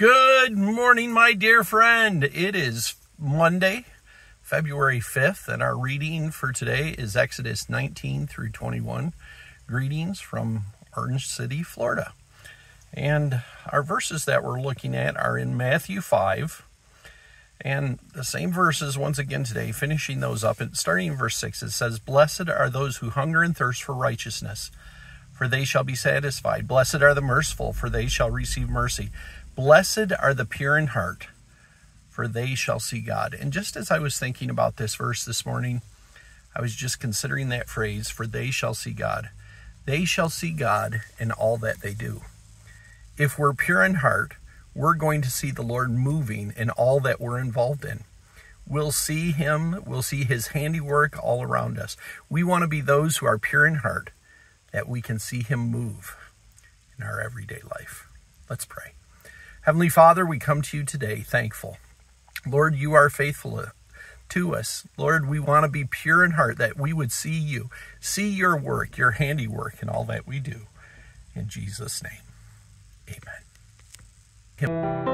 Good morning, my dear friend. It is Monday, February 5th, and our reading for today is Exodus 19 through 21. Greetings from Orange City, Florida. And our verses that we're looking at are in Matthew 5. And the same verses once again today, finishing those up. And starting in verse 6, it says, Blessed are those who hunger and thirst for righteousness, for they shall be satisfied. Blessed are the merciful, for they shall receive mercy. Blessed are the pure in heart, for they shall see God. And just as I was thinking about this verse this morning, I was just considering that phrase, for they shall see God. They shall see God in all that they do. If we're pure in heart, we're going to see the Lord moving in all that we're involved in. We'll see Him, we'll see His handiwork all around us. We want to be those who are pure in heart, that we can see Him move in our everyday life. Let's pray. Heavenly Father, we come to you today thankful. Lord, you are faithful to us. Lord, we want to be pure in heart that we would see you, see your work, your handiwork and all that we do. In Jesus' name, amen.